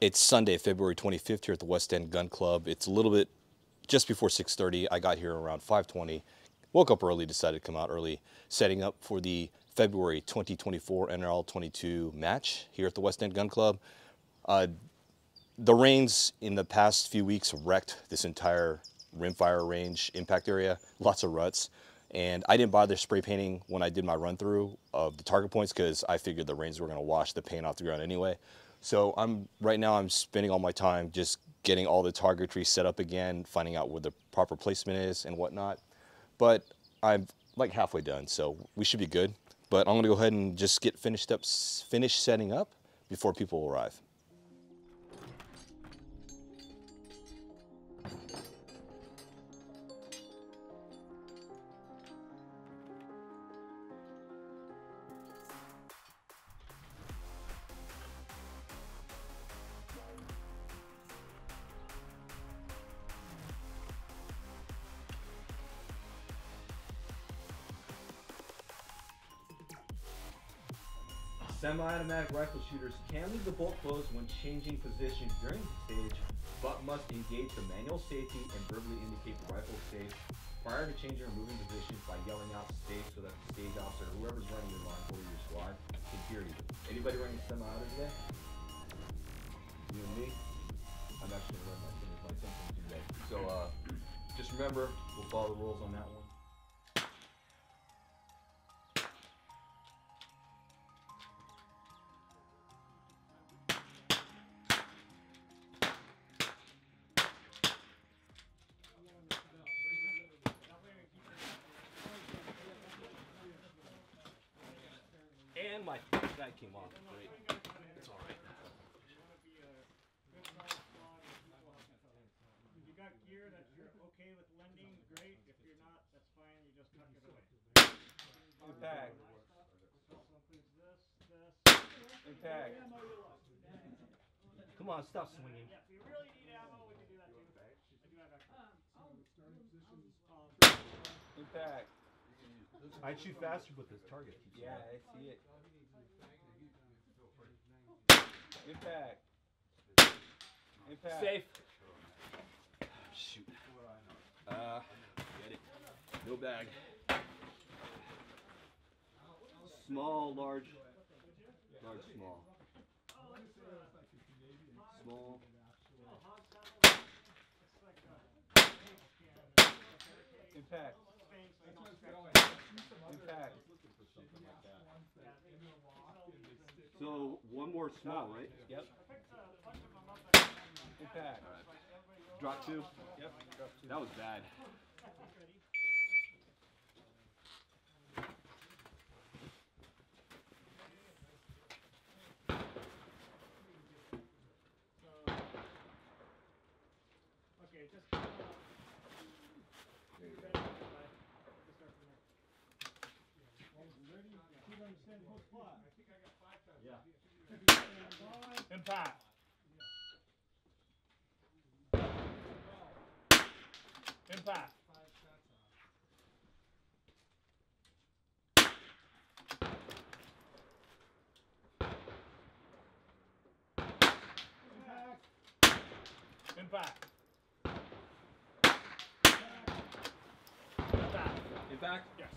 It's Sunday, February 25th here at the West End Gun Club. It's a little bit just before 6:30. I got here around 5:20. Woke up early, decided to come out early, setting up for the February 2024 NRL 22 match here at the West End Gun Club. Uh, the rains in the past few weeks wrecked this entire rimfire range impact area, lots of ruts. And I didn't bother spray painting when I did my run through of the target points because I figured the rains were going to wash the paint off the ground anyway. So I'm right now I'm spending all my time just getting all the targetry set up again, finding out where the proper placement is and whatnot. But I'm like halfway done, so we should be good. But I'm gonna go ahead and just get finished up, finish setting up before people arrive. Semi-automatic rifle shooters can leave the bolt closed when changing position during the stage, but must engage the manual safety and verbally indicate the rifle safe prior to changing or moving positions by yelling out safe so that the stage officer or whoever's running your line or your squad can hear you. Anybody running semi-auto today? You and me? I'm actually gonna run my symptoms today. So uh, just remember, we'll follow the rules on that one. My guy came off. Great. It's all right. If you got gear that you're okay with lending, great. If you're not, that's fine. You just tuck it away. Impact. Also includes this, this. Impact. Come on, stop swinging. Yeah, if you really need ammo, we can do that too. I do have extra. Impact. I shoot faster with this target. Yeah, I see it. Impact. Impact. Safe. Shoot. Uh, get it. No bag. Small, large, large, small. Small. Impact. Impact. So one more small, right? Yep. Impact. Drop two. Yep. Drop two. That was bad. Impact. Impact. Impact. Impact. Impact. Yes.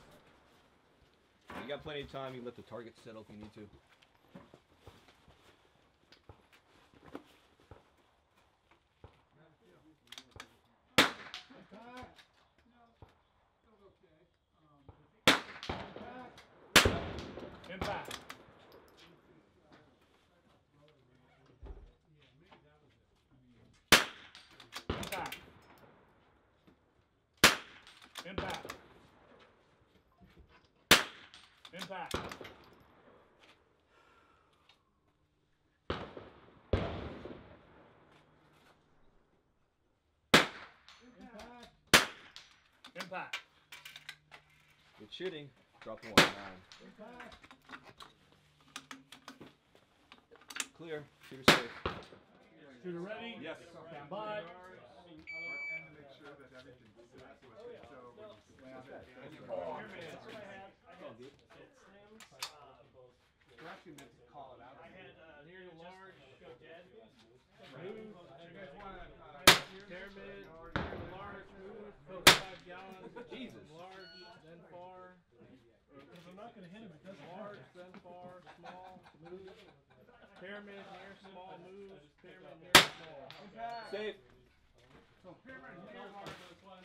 You got plenty of time. You let the target settle if you need to. Impact. Impact. Good shooting. Drop the one. Nine. Clear. Shooter safe. Shooter ready? Yes. Stand by. I had uh, near the large go dead. Move. You guys want a uh, Pyramid, large, move, coat five gallons. Jesus. Large, then far, If I'm not gonna hit him, it doesn't large, hurt. then far, small, move. Pyramid, near, small, move. Pyramid, near, small. Impact. Safe. So pyramid near large,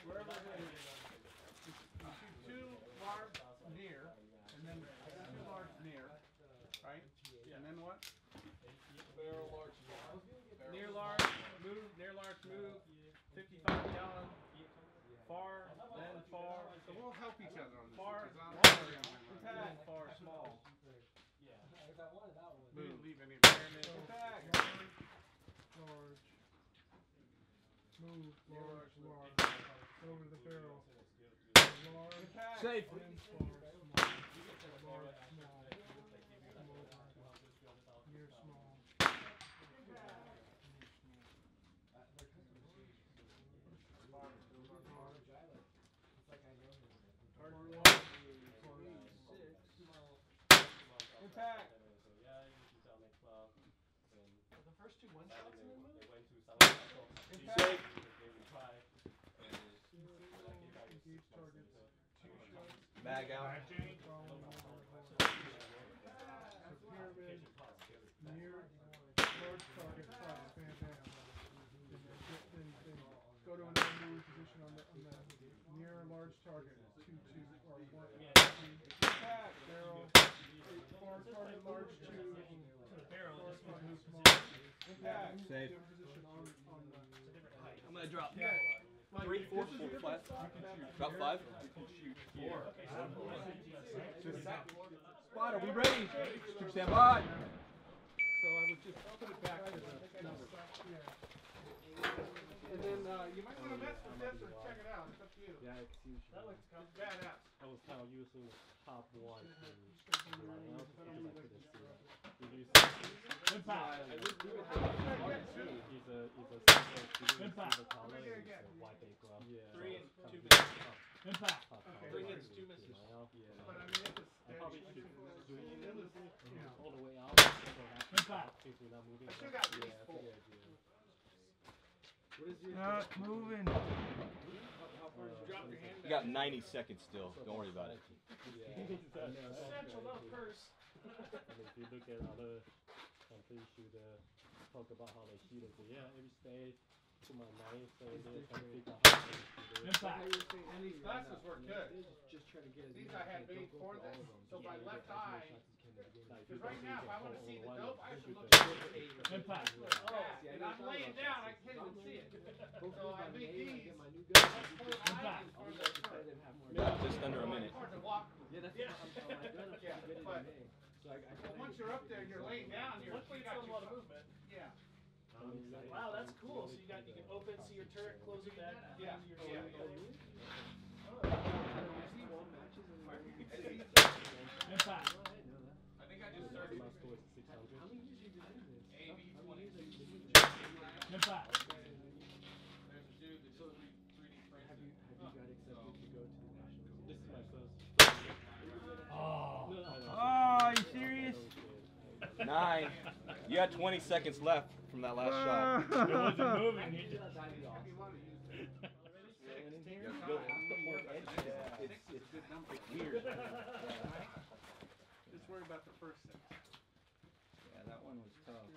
wherever it is. You shoot two large near, and then two large near, right? And then what? Barrel, large, small. Near large, move, near large, move. Fifty-five gallon. Far, then far, So we'll help each other on this. Far. because I'm sorry on my mind. then far, small. We didn't leave any. Pyramid. Impact. large, move, large, large, over the barrel, large, Impact. Safe. then far, small, large, small, Impact. Safe. Engage targets, two shots, Mag out. following ah, the So pyramid, near, large target, five, fan down. Then, get- then, then go to another position on the, on the near large target, two, two, or one, two, Impact. barrel, far target, large two, Barrel, on, on the. I'm gonna drop. Yeah. Three, four, four, five. Drop five. Four. Spot, are we ready? Stand by. So I would just put it back to the number. And then, uh, you might wanna mess with this or check it out, it's up to you. Yeah, it's huge. That looks badass. I was kind of using top one to line up because I couldn't see it. Did you see? Impact. He's a he's a simple. He didn't see the color. Okay, He's yeah. a white background. Yeah. Three so and it's two kinda misses. tough- Impact. tough Okay. color Three to- hits, two to misses. line up. Yeah. But I mean, if it's. I probably should do it Yeah. all the way out. So that's Impact. Since we're not moving. I still so- got yeah, these that's a full. good idea. What is your Not moving. Drop You got 90 seconds still. Don't worry about it. Yeah. Essential, not first. I mean, if you look at other countries, should uh, talk about how they shoot it. So yeah, every state to my mind, so they're trying to figure out how they shoot it. And these glasses work good. Just try to get These I had made for this, them. so my left eye- shots as you can in the beginning. Like, Cause right now, if I wanna see the one, dope, I have to shoot look at Yeah. Impact. Oh, Yeah, and I'm laying down, I can't even see it. So I by made these. get my new gun. That's full eye is I'll for be the able to front. play them have more. Yeah, just under a minute. To. Yeah, that's Yeah, but- May. So I, I But once you're up there, do you're laying down, you're. Luckily, you it's got a lot of movement. Yeah. Um, wow, that's cool. So you got you can excited. open, see your turret, close it back. Yeah, Your yeah, your- yeah. Twelve matches in my Impact. Oh, I know that. I think I just started. My score is 600. How many years you been in this? AB How many 20. years have you been in Impact. this? There's a dude that just 3D Have you, have you got accepted to go to the national? This is my first. Oh. No, I don't. Oh, are you serious? Nine. You had 20 seconds left from that last shot. It wasn't moving. That'd be awesome. You have to go past the whole edge. It's, it's, good number. it's weird. Just worry about the first six. Yeah, that one was tough.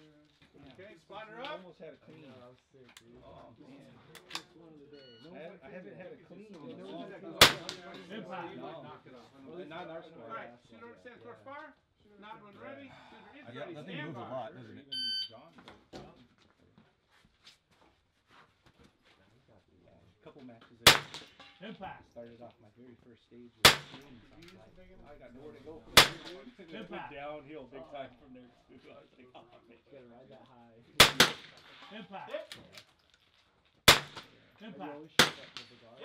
Okay, spot her I up. almost had a clean. I was sick, dude. Oh man, First one of the day. No I haven't, I haven't had a clean in a no long one that time. goes Impact. No. Knock it off. Well, not our squad. Alright, last shooter one. stand towards fire. Not when ready. Shooter is got- ready. that Stand moves a by. lot, doesn't it? Even John. A couple matches in. Impact. Started off my very first stage with I like, I got nowhere to go from here. dude. And then it went Impact. downhill big time from there too. I was like, oh man. Gotta ride that high. Impact. Have you Impact. always shot that with the guard?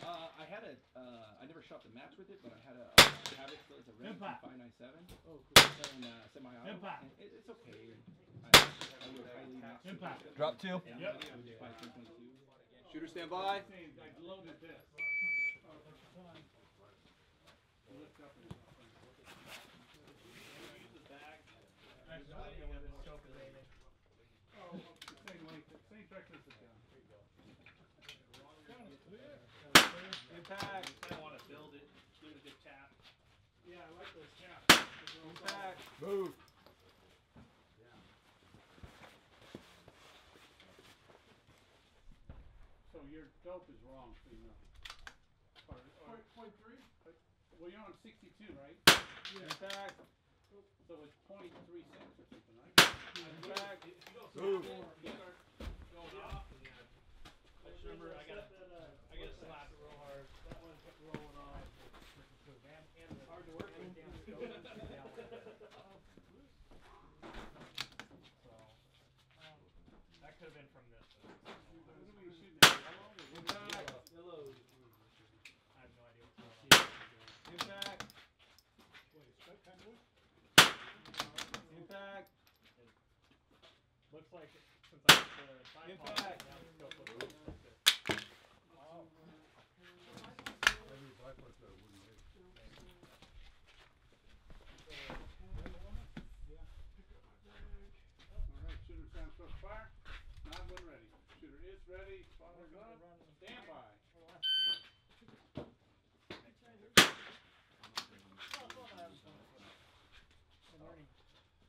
Uh, I had a, uh, I never shot the match with it, but I had a, uh, Havoc still as a Remington 597 Oh, cool. and uh, semi-auto. Impact. And it, it's okay. I, I would highly Impact. Drop two. And, Yep. Shooter, stand by. I loaded this. Impact. I want to build it. Give it a good tap. Yeah, I like those taps. Impact. Move. So your dope is wrong, so you know. Or, or, Point, point three? well, you're on 62, right? Yeah. Impact. So it's point three six or something, right? Impact. Move. You start going off, and then I just remember I got I got slapped real hard. That one kept rolling off. And the hard to work with damn scope is down with it. So, um, that could have been from this. but it's- What are we shooting at? Yellow or what? Impact. Yellow. I have no idea what's going on. Impact. Wait, strike kind of? Impact. Looks like since I put the tripod Impact. down, the scope looks like. Alright, shooter sounds supposed fire. Not when ready. Shooter is ready. Spotters up. Stand by.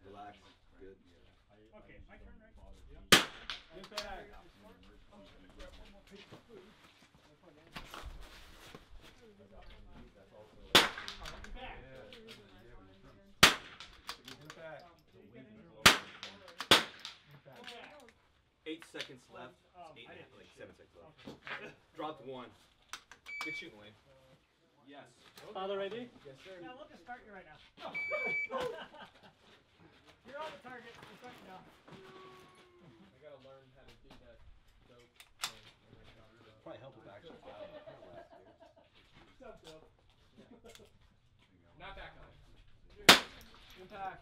Relax. Good. Okay, my turn, right? Impact. Impact. Eight seconds left. Um, Eight, like seven seconds left. Dropped one. Good shooting, Wayne. Yes. Father ready? Now we'll just start you right now. You're on the target. We'll start you now. I gotta learn how to do that dope Probably help with action. Not that kind. Impact.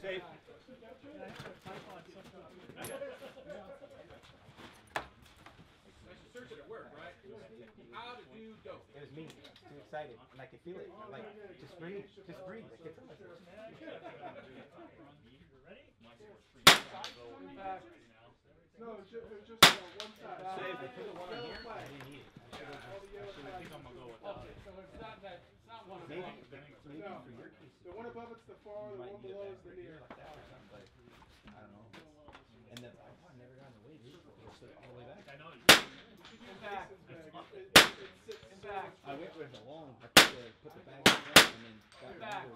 Safe. Yeah, I have the tripod sucked up. That's at work, right? How to do dope. It was me. Too excited. And I could feel it. I'm like, just breathe. Just breathe. I could feel it. Ready? Impact. No, it's just, it's just uh, one side. Safe. I put the one on here. I didn't need it. I should have All the yellow flags. Okay, so it's not that, it's not one of Maybe, them. maybe No. for your case. The one above it's the far, the one below is the near. like that or something, but I don't know. And the tripod never got in the way, dude. It slid all the way back. I know. Impact. Jason's bag. It, it, it sits Impact. I went with the long. I put the, put the bag in front and then got Back.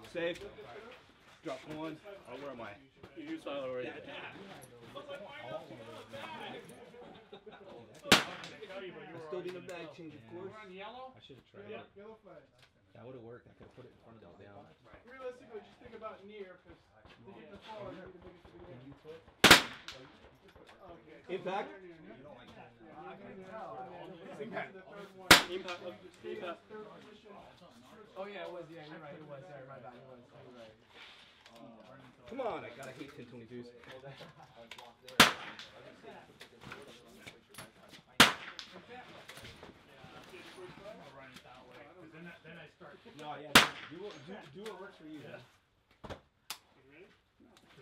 Over with Safe. Drop one. Oh, where am I? You saw it already. Still doing the bag change, of course. We're on yellow? I should have tried it. That would have worked. I could have put it in front of the down. Realistically, just think about near, because to get the far, you need to make it to the Can end. you put? Okay. Impact. Oh, then Impact. the third one. Impact. Impact. Oh, oh yeah, it was. Yeah, you're right. It was. Sorry, my bad. It was. You're right. Come on. I gotta hate 1022s. I'll run it that way. 'cause then, I- then I start. No, yeah. Do what, do, do what works for you. man.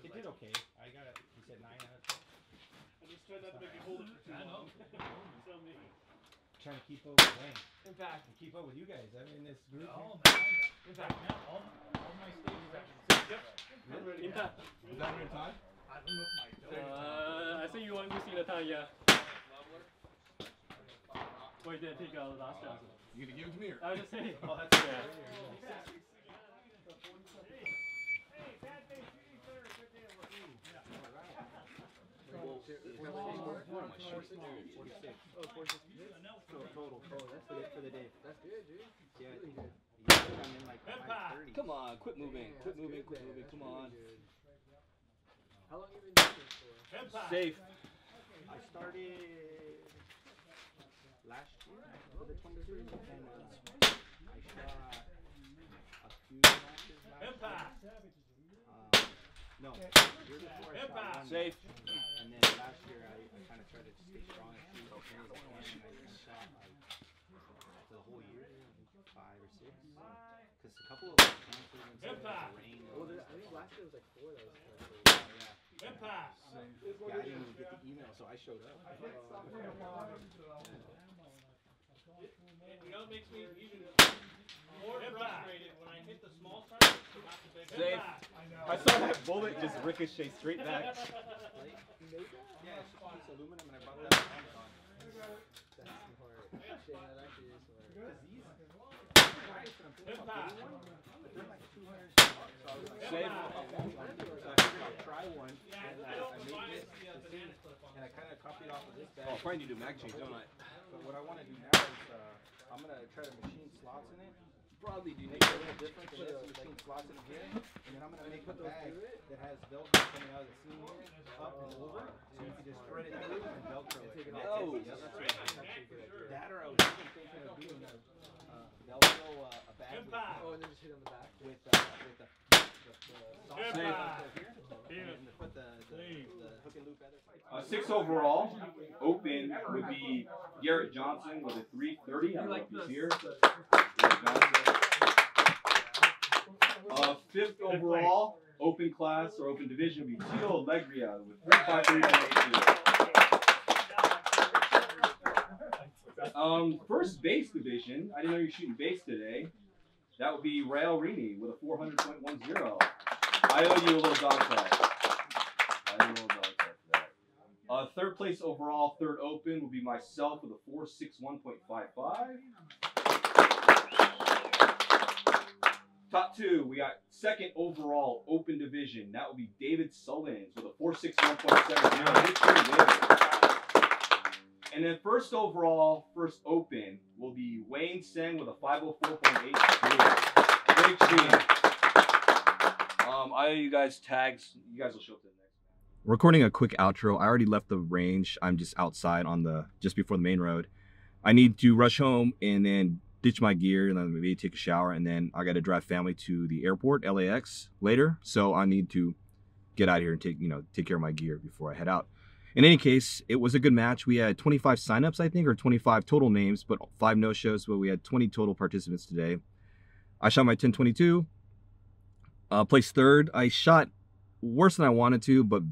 It did okay. I got it. He said nine out of ten. I just tried not to make you hold it for too long. So me. Trying to keep up with Wayne. Impact. And keep up with you guys. I'm in this group. Impact. All, all my stages Really? Impact. Was that your time? I don't know if my dope. Uh, I think you want to see the time, yeah. Wait, did take uh, last chance. You gonna give it to me or? I was just saying. Oh, that's yeah. Hey, bad face shooting third. Good day total. Oh, that's for the, for the day. That's good, dude. Yeah, I think that- yeah, I think I'm in like Impact. 530. Come on. Quit moving. Man, Quit moving. Quit moving. Come on. good. How long have you been doing this for? Impact. Safe. I started last year for the 22, and uh, I shot a few matches last year. Um, no, year before I shot one Safe. match, and then last year I, I kind of tried to stay strong at two, as many as I can, and I, I shot like for the whole year, five or six. Because a couple of them canceled and Impact. rain. Well, there, I think last year was like four that was yeah. Impact. pass. Yeah, I didn't even get the email, so I showed up. I hit something a lot. You know, it makes me even more frustrated when I hit the small target, not the big Safe. one. I saw that bullet just ricochet straight back. Yeah, it's just a piece of aluminum, and I brought that on. Good pass. Safe. So I figured I'll try one, and uh, I made this, the thing, and I kind of copied off of this bag. Oh, probably need to do mag change, don't I? But what I want to do now is, uh, I'm gonna try to machine slots in it. Probably do make a little different than this, machine slots in here, and then I'm gonna make a bag that has Velcro coming out of the seam here, up and over, so you can just thread it through and Velcro it. It. Oh. Yeah, that's right. That or I was even thinking of doing a, uh, Velcro, uh, a bag Good with, pass. oh, and then just hit on the back with, uh, with the, the, the soft Good side pass. here, and put the, the, the hook and loop. Uh, six overall, open would be Garrett Johnson with a 330. I don't know if he's here. Uh, fifth overall, open class or open division would be Tito Allegria with 353.82. Um, first base division, I didn't know you were shooting base today. That would be Rael Rini with a 400.10. I owe you a little dog tag. I owe you a little dog tag for that. Uh, third place overall, third open will be myself with a 461.55. Top two, we got second overall open division. That will be David Sullins with a 461.70. Good shooting, David. And then first overall, first open will be Wayne Tseng with a 504.82. Great shooting. Um, I owe you guys tags. You guys will show up to the next. recording a quick outro. I already left the range. I'm just outside on the just before the main road. I need to rush home and then ditch my gear and then maybe take a shower and then I got to drive family to the airport, LAX later. So I need to get out of here and take, you know, take care of my gear before I head out. In any case, it was a good match. We had 25 signups, I think, or 25 total names, but five no-shows, but we had 20 total participants today. I shot my 1022, uh, placed third. I shot worse than I wanted to, but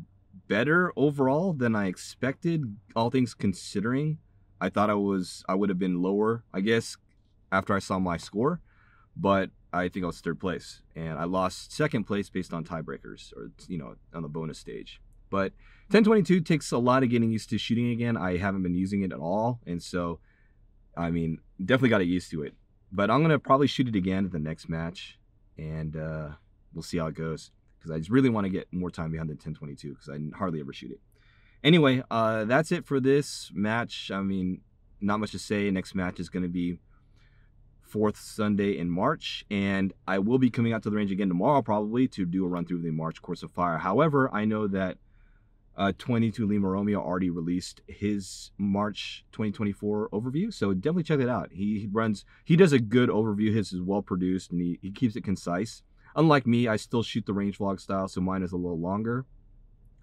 better overall than I expected, all things considering. I thought I was I would have been lower, I guess, after I saw my score, but I think I was third place, and I lost second place based on tiebreakers or you know on the bonus stage. But 1022 takes a lot of getting used to shooting again. I haven't been using it at all, and so I mean definitely got to used to it. But I'm gonna probably shoot it again at the next match, and uh, we'll see how it goes because I just really want to get more time behind the 1022 because I hardly ever shoot it. Anyway, uh, that's it for this match. I mean, not much to say. Next match is going to be fourth Sunday in March, and I will be coming out to the range again tomorrow probably to do a run through the March course of fire. However, I know that uh, 22 Lima Romeo already released his March 2024 overview, so definitely check that out. He, he runs, he does a good overview. His is well produced, and he, he keeps it concise. Unlike me, I still shoot the range vlog style, so mine is a little longer.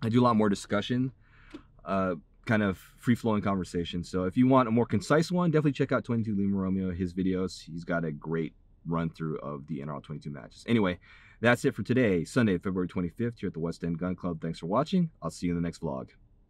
I do a lot more discussion, uh, kind of free flowing conversation. So if you want a more concise one, definitely check out 22 Lima Romeo, his videos. He's got a great run through of the NRL 22 matches. Anyway, that's it for today, Sunday, February 25th, here at the West End Gun Club. Thanks for watching. I'll see you in the next vlog.